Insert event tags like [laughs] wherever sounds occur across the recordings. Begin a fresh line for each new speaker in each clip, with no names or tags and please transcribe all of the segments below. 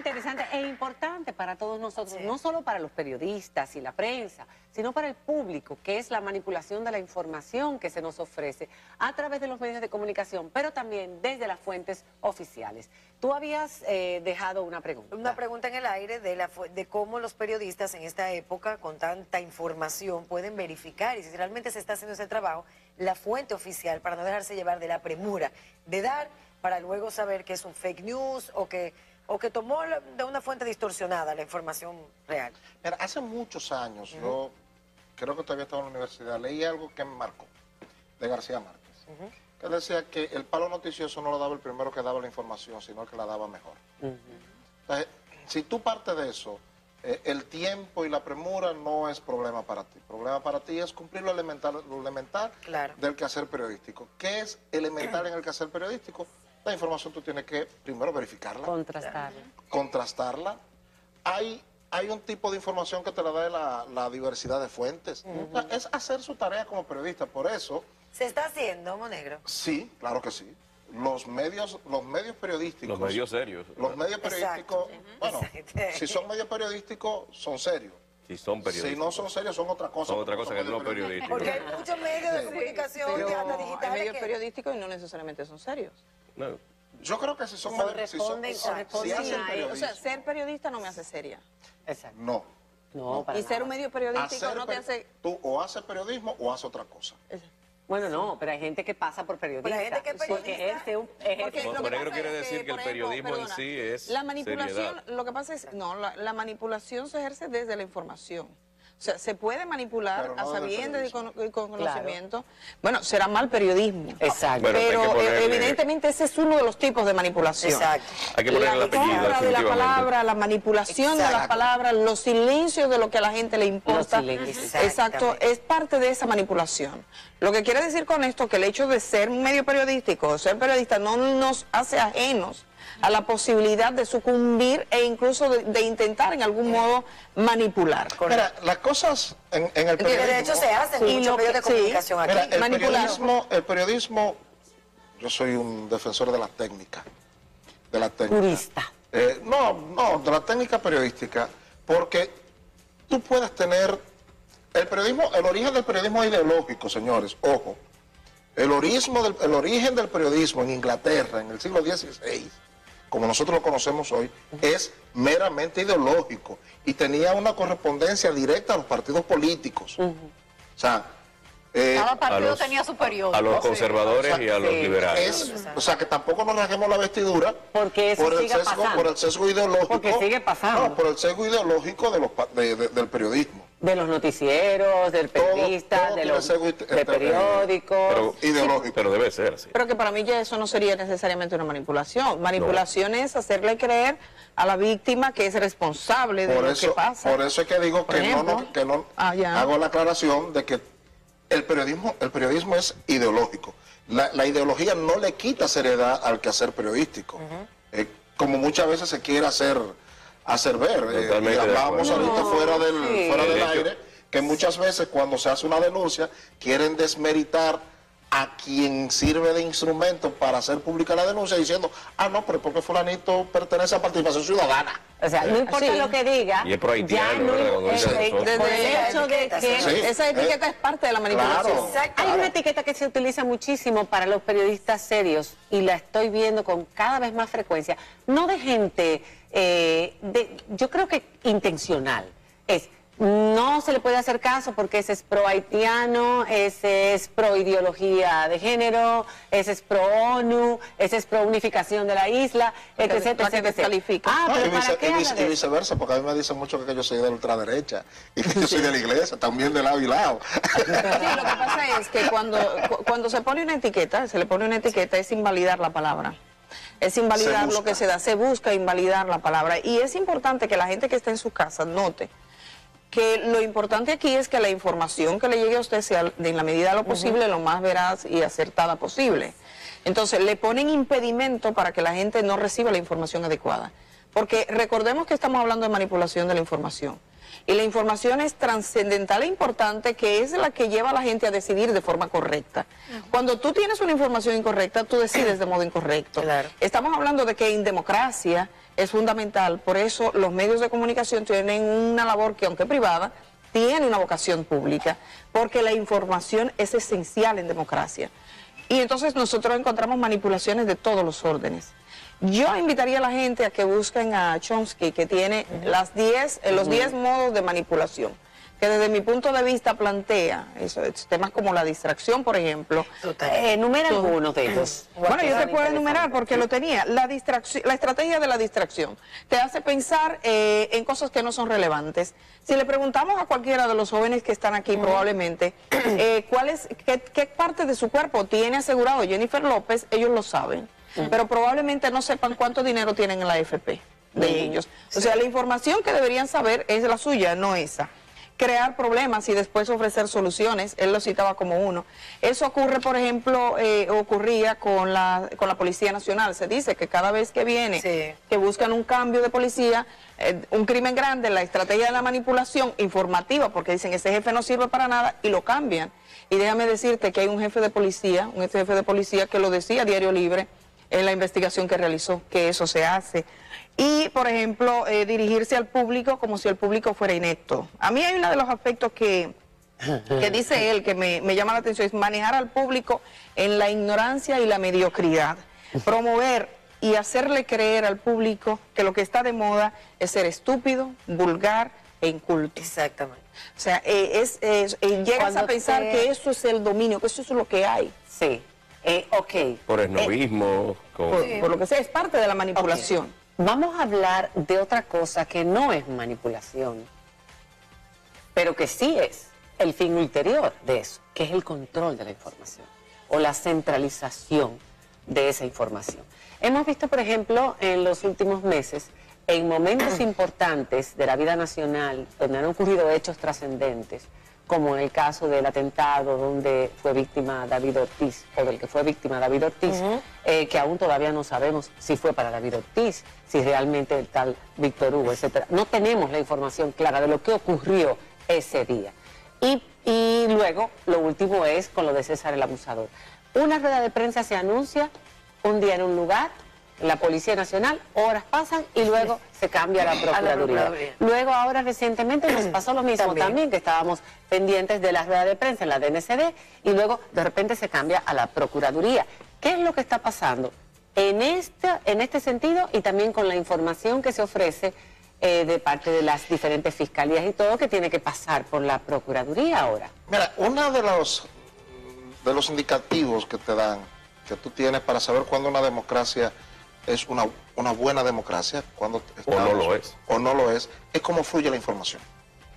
interesante e importante para todos nosotros, no solo para los periodistas y la prensa, sino para el público, que es la manipulación de la información que se nos ofrece a través de los medios de comunicación, pero también desde las fuentes oficiales. Tú habías eh, dejado una pregunta.
Una pregunta en el aire de, la, de cómo los periodistas en esta época, con tanta información, pueden verificar y si realmente se está haciendo ese trabajo, la fuente oficial, para no dejarse llevar de la premura, de dar para luego saber que es un fake news o que o que tomó de una fuente distorsionada la información real?
Mira, hace muchos años, yo creo que todavía estaba en la universidad, leí algo que me marcó, de García Márquez, que decía que el palo noticioso no lo daba el primero que daba la información, sino el que la daba mejor. Entonces, si tú partes de eso, eh, el tiempo y la premura no es problema para ti. El problema para ti es cumplir lo elemental, lo elemental del quehacer periodístico. ¿Qué es elemental en el quehacer periodístico? La información tú tienes que primero verificarla.
Contrastarla.
Contrastarla. Hay, hay un tipo de información que te la da la, diversidad de fuentes. es hacer su tarea como periodista. Por eso...
¿Se está haciendo, Monegro?
Sí, claro que sí. Los medios, los medios periodísticos...
Los medios serios.
Los medios periodísticos... Bueno, si son medios periodísticos, son serios.
Si son periodistas.
Si no son serios, son otra cosa.
Son otra cosa que no periodísticos.
Porque hay muchos medios de comunicación
Pero Hay medios periodísticos y no necesariamente son serios.
Yo creo que si son...
Si son,
o sea, ser periodista no me hace seria.
Exacto.
No.
No,
y ser un medio periodístico no te hace...
Tú o haces periodismo o haces otra cosa.
Bueno, no, pero hay gente que pasa por periodista.
Pero hay gente que es
periodista. Porque
un, negro quiere decir que, el periodismo en sí es
La manipulación, lo que pasa es, no, la manipulación se ejerce desde la información. O sea, se puede manipular a sabiendas y con, conocimiento. Bueno, será mal periodismo.
Exacto.
pero eh, evidentemente ese es uno de los tipos de manipulación.
Exacto.
Hay que
la compra de la palabra, la manipulación de las palabras, los silencios de lo que a la gente le importa. Exacto. Es parte de esa manipulación. Lo que quiere decir con esto que el hecho de ser un medio periodístico, ser periodista, no nos hace ajenos a la posibilidad de sucumbir e incluso de, intentar en algún modo manipular.
Mira, las cosas en, el periodismo...
De hecho se hacen en muchos medios de comunicación aquí.
el, periodismo, el periodismo, yo soy un defensor de la técnica. De la técnica.
Purista.
Eh, no, no, de la técnica periodística, porque tú puedes tener... El periodismo, el origen del periodismo ideológico, señores, ojo. El, del, el origen del periodismo en Inglaterra en el siglo XVI como nosotros lo conocemos hoy, es meramente ideológico y tenía una correspondencia directa a los partidos políticos. O sea,
eh, cada partido tenía su periodo.
A los conservadores y a los liberales.
o sea, que tampoco nos rasguemos la vestidura
porque
por, el sesgo, por el sesgo ideológico.
Porque sigue pasando.
No, por el sesgo ideológico de los, del periodismo.
De los noticieros, del periodista, de los periódicos.
Pero, ideológico. pero debe ser así.
Pero que para mí ya eso no sería necesariamente una manipulación. Manipulación es hacerle creer a la víctima que es responsable de lo que pasa.
Por eso es que digo que no, que no ah, hago la aclaración de que el periodismo, el periodismo es ideológico. La, ideología no le quita seriedad al quehacer periodístico. Eh, como muchas veces se quiere hacer hacer ver. Eh, hablábamos ahorita fuera del, fuera del aire, que muchas veces cuando se hace una denuncia quieren desmeritar a quien sirve de instrumento para hacer pública la denuncia diciendo, ah, no, pero porque fulanito pertenece a participación ciudadana.
O sea, no importa lo que diga,
y es ya no,
desde el hecho de que esa etiqueta es parte de la manipulación.
Hay una etiqueta que se utiliza muchísimo para los periodistas serios y la estoy viendo con cada vez más frecuencia, no de gente eh, de, yo creo que intencional. Es, no se le puede hacer caso porque ese es pro haitiano, ese es pro ideología de género, ese es pro ONU, ese es pro unificación de la isla, etc.
descalifica.
Ah, y, viceversa, porque a mí me dicen mucho que yo soy de ultraderecha y que yo soy de la iglesia, también de lado y lado.
Sí, lo que pasa es que cuando, cuando se pone una etiqueta, se le pone una etiqueta, es invalidar la palabra es invalidar lo que se da, se busca invalidar la palabra. Y es importante que la gente que está en su casa note que lo importante aquí es que la información que le llegue a usted sea en la medida de lo posible, lo más veraz y acertada posible. Entonces, le ponen impedimento para que la gente no reciba la información adecuada. Porque recordemos que estamos hablando de manipulación de la información. Y la información es trascendental e importante, que es la que lleva a la gente a decidir de forma correcta. Cuando tú tienes una información incorrecta, tú decides de modo incorrecto. Estamos hablando de que en democracia es fundamental. Por eso los medios de comunicación tienen una labor que, aunque privada, tiene una vocación pública, porque la información es esencial en democracia. Y entonces nosotros encontramos manipulaciones de todos los órdenes. Yo invitaría a la gente a que busquen a Chomsky, que tiene las 10, los 10 modos de manipulación que desde mi punto de vista plantea eso, temas como la distracción, por ejemplo.
Eh, enumera algunos de ellos. [clears throat]
Bueno, yo te puedo enumerar porque lo tenía. La distracción, la estrategia de la distracción te hace pensar eh, en cosas que no son relevantes. Si le preguntamos a cualquiera de los jóvenes que están aquí, probablemente, [clears throat] eh, cuál es, qué, qué parte de su cuerpo tiene asegurado Jennifer López, ellos lo saben. Pero probablemente no sepan cuánto dinero tienen en la AFP de ellos. O sea, la información que deberían saber es la suya, no esa crear problemas y después ofrecer soluciones, él lo citaba como uno. Eso ocurre, por ejemplo, eh, ocurría con la, con la Policía Nacional. Se dice que cada vez que viene, que buscan un cambio de policía, eh, un crimen grande, la estrategia de la manipulación informativa, porque dicen ese jefe no sirve para nada y lo cambian. Y déjame decirte que hay un jefe de policía, un jefe de policía que lo decía a Diario Libre en la investigación que realizó, que eso se hace y, por ejemplo, eh, dirigirse al público como si el público fuera inepto. A mí hay uno de los aspectos que, que dice él que me, llama la atención, es manejar al público en la ignorancia y la mediocridad. Promover y hacerle creer al público que lo que está de moda es ser estúpido, vulgar e inculto.
Exactamente.
O sea, eh, es, eh, llegas a pensar que eso es el dominio, que eso es lo que hay.
Sí. Ok.
Por el novismo.
Por, lo que sea, es parte de la manipulación.
Vamos a hablar de otra cosa que no es manipulación, pero que sí es el fin ulterior de eso, que es el control de la información o la centralización de esa información. Hemos visto, por ejemplo, en los últimos meses, en momentos importantes de la vida nacional, donde han ocurrido hechos trascendentes, como en el caso del atentado donde fue víctima David Ortiz, o del que fue víctima David Ortiz, eh, que aún todavía no sabemos si fue para David Ortiz, si realmente el tal Víctor Hugo, etcétera. No tenemos la información clara de lo que ocurrió ese día. Y, y luego, lo último es con lo de César el abusador. Una rueda de prensa se anuncia un día en un lugar, la Policía Nacional, horas pasan y luego se cambia a la Procuraduría. Luego, ahora recientemente nos [clears throat] pasó lo mismo también. que estábamos pendientes de la rueda de prensa en la DNCD y luego de repente se cambia a la Procuraduría. ¿Qué es lo que está pasando? En este, en este sentido y también con la información que se ofrece eh, de parte de las diferentes fiscalías y todo que tiene que pasar por la Procuraduría ahora.
Mira, uno de los, de los indicativos que te dan, que tú tienes para saber cuándo una democracia es una, una buena democracia, cuando
o no lo es.
O no lo es, es cómo fluye la información.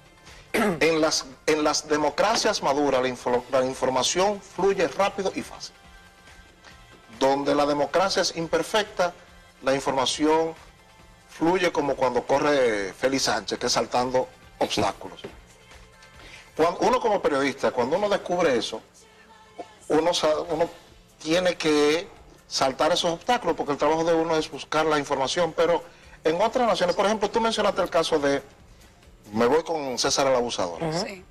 [clears throat] en, las, en las democracias maduras la, la información fluye rápido y fácil. Donde la democracia es imperfecta, la información fluye como cuando corre Félix Sánchez, que es saltando obstáculos. [laughs] uno como periodista, cuando uno descubre eso, uno, uno tiene que saltar esos obstáculos, porque el trabajo de uno es buscar la información, pero en otras naciones, por ejemplo, tú mencionaste el caso de, me voy con César el abusador. Sí.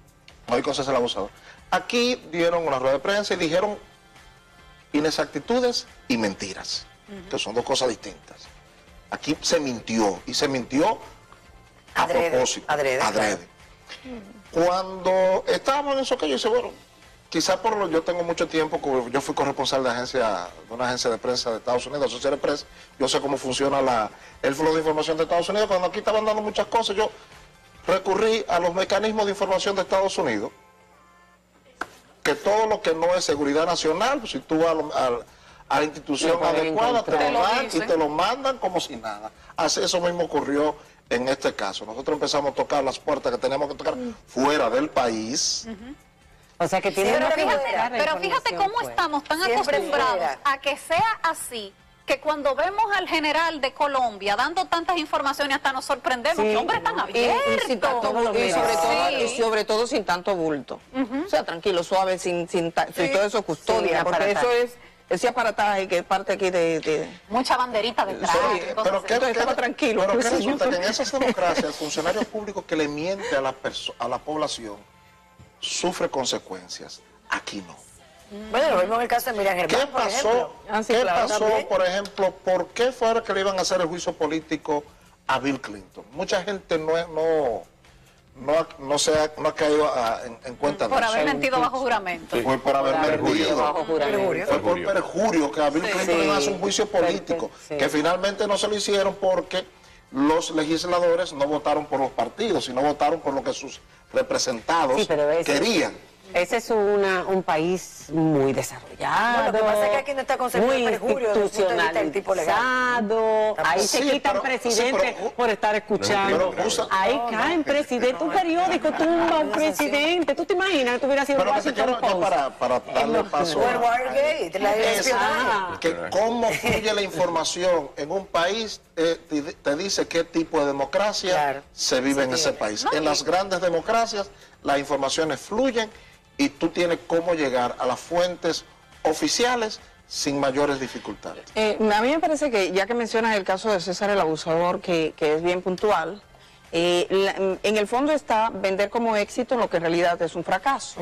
Me voy con César el abusador. Aquí dieron una rueda de prensa y dijeron inexactitudes y mentiras, que son dos cosas distintas. Aquí se mintió, y se mintió a propósito, adrede. adrede. Cuando estábamos en eso que yo dije, bueno, quizás por lo yo tengo mucho tiempo, yo fui corresponsal de agencia, de una agencia de prensa de Estados Unidos, Associated Press, yo sé cómo funciona la, el flujo de información de Estados Unidos, cuando aquí estaban dando muchas cosas, yo recurrí a los mecanismos de información de Estados Unidos, que todo lo que no es seguridad nacional, pues si tú vas a, la institución adecuada, te lo, dan y te lo mandan como si nada. Así eso mismo ocurrió en este caso. Nosotros empezamos a tocar las puertas que teníamos que tocar fuera del país.
O sea que tiene pero, fíjate, pero fíjate cómo estamos tan acostumbrados a que sea así que cuando vemos al general de Colombia dando tantas informaciones hasta nos sorprendemos, sí, hombre tan abierto. Y,
sobre todo, sin tanto bulto. O sea, tranquilo, suave, sin, sin, sin todo eso custodia, porque eso es ese aparataje que parte aquí de...
Mucha banderita detrás. Sí,
pero que, estaba tranquilo. Pero que resulta que en esas democracias el funcionario público que le miente a la, a la población sufre consecuencias. Aquí no.
Bueno, lo vimos en el caso de Miriam Germán,
¿Qué pasó,
Ah, sí,
¿qué
claro,
pasó
también.
por ejemplo, por qué fuera que le iban a hacer el juicio político a Bill Clinton? Mucha gente no, no, no, ha- no, se ha, no ha caído a- en, en cuenta
Por
de eso.
haber mentido bajo juramento.
Fue por haber
haber
mentido.
bajo juramento.
Fue por
Perjurio.
que a Bill Clinton le iban a hacer un juicio político,
Sí.
que finalmente no se lo hicieron porque los legisladores no votaron por los partidos, sino votaron por lo que sus representados
Sí, pero ese-
querían.
Ese es una, un país muy desarrollado.
No, lo que pasa es que aquí no está concebido
muy
perjurio del tipo legal.
Ahí se quitan
pero-
presidentes
sí, pero-
por estar escuchando.
Pero
Ahí caen presidentes. Un periódico tumba a un presidente. ¿Tú te imaginas que tuviera sido Washington Post?
para, para darle
no,
paso a-
Watergate, la.
Ah.
que cómo fluye la información en un país eh, te, te dice qué tipo de democracia
Claro.
se vive en ese país. En las grandes democracias las informaciones fluyen y tú tienes cómo llegar a las fuentes oficiales sin mayores dificultades.
Eh, a mí me parece que, ya que mencionas el caso de César el Abusador, que, que es bien puntual, eh, la- en el fondo está vender como éxito lo que en realidad es un fracaso.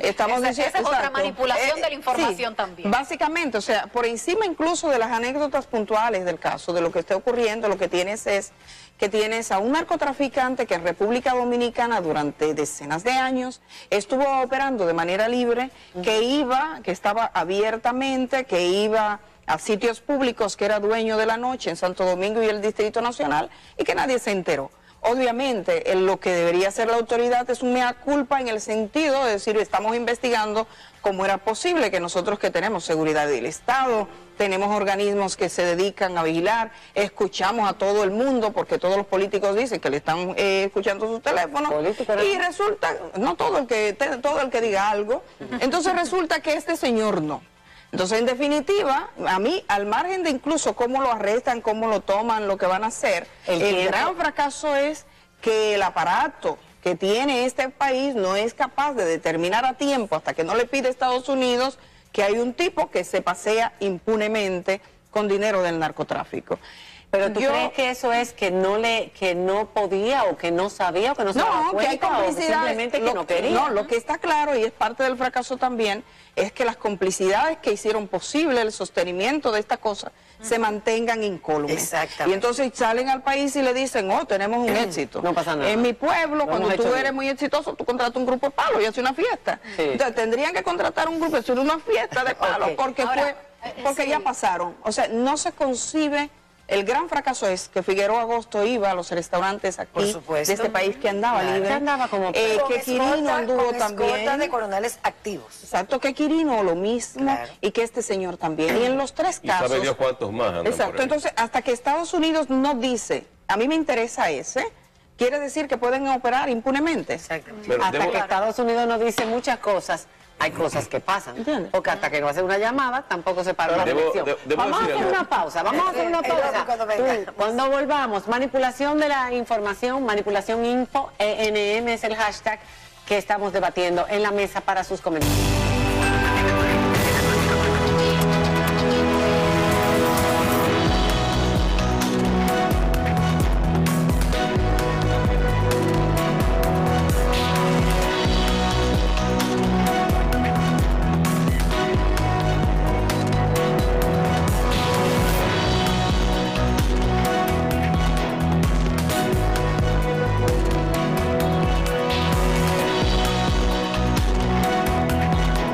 Estamos
Esa-
diciendo-
esa es otra manipulación de la información
sí,
también.
Básicamente, o sea, por encima incluso de las anécdotas puntuales del caso, de lo que está ocurriendo, lo que tienes es que tienes a un narcotraficante que en República Dominicana durante decenas de años estuvo operando de manera libre, que iba, que estaba abiertamente, que iba a sitios públicos, que era dueño de la noche en Santo Domingo y el Distrito Nacional, y que nadie se enteró. Obviamente, en lo que debería hacer la autoridad es un mea culpa en el sentido de decir, estamos investigando cómo era posible que nosotros que tenemos seguridad del Estado, tenemos organismos que se dedican a vigilar, escuchamos a todo el mundo, porque todos los políticos dicen que le están eh, escuchando sus teléfonos, y resulta, no todo el que, todo el que diga algo, entonces resulta que este señor no. Entonces, en definitiva, a mí, al margen de incluso cómo lo arrestan, cómo lo toman, lo que van a hacer,
El
gran fracaso es que el aparato que tiene este país no es capaz de determinar a tiempo, hasta que no le pide a Estados Unidos, que hay un tipo que se pasea impunemente con dinero del narcotráfico.
Pero tú
Yo-
crees que eso es que no le que no podía o que no sabía o que no se daba
No, que hay
cuenta o
complicidades.
simplemente que
Lo
no quería.
No, lo que está claro y es parte del fracaso también es que las complicidades que hicieron posible el sostenimiento de esta cosa se mantengan incólumes.
Exactamente.
Y entonces salen al país y le dicen, oh, tenemos un [clears throat] éxito.
No pasa nada.
En mi pueblo,
Lo
cuando tú eres
bien.
muy exitoso, tú contratas un grupo de palos y haces una fiesta.
Sí.
Entonces tendrían que contratar un grupo, hacer una fiesta de [laughs] palos, porque
Ahora,
fue,
eh,
porque
sí.
ya pasaron. O sea, no se concibe. El gran fracaso es que Figueroa Agosto iba a los restaurantes
Por
aquí
supuesto.
de este país que andaba
Claro.
libre.
Que andaba como-
Eh,
Con
que Quirino
escolta-
anduvo
con escolta
también.
de coroneles activos.
Exacto, que Quirino lo mismo
Claro.
y que este señor también. Y en los tres
Y
casos.
sabe Dios cuántos más andan por
Exacto,
ahí.
entonces hasta que Estados Unidos no dice, a mí me interesa ese, quiere decir que pueden operar impunemente.
Exactamente.
Pero
hasta
debo-
que Estados Unidos nos dice muchas cosas, hay cosas que pasan.
¿Entiendes?
Porque hasta que no hace una llamada, tampoco se para
Debo-
conexión.
de- debo
Vamos a hacer
algo.
una pausa, vamos a hacer una
Eh, eh,
pausa.
cuando venga.
Tú, Cuando volvamos, manipulación de la información, manipulación info, ENM es el hashtag que estamos debatiendo en la mesa para sus comentarios.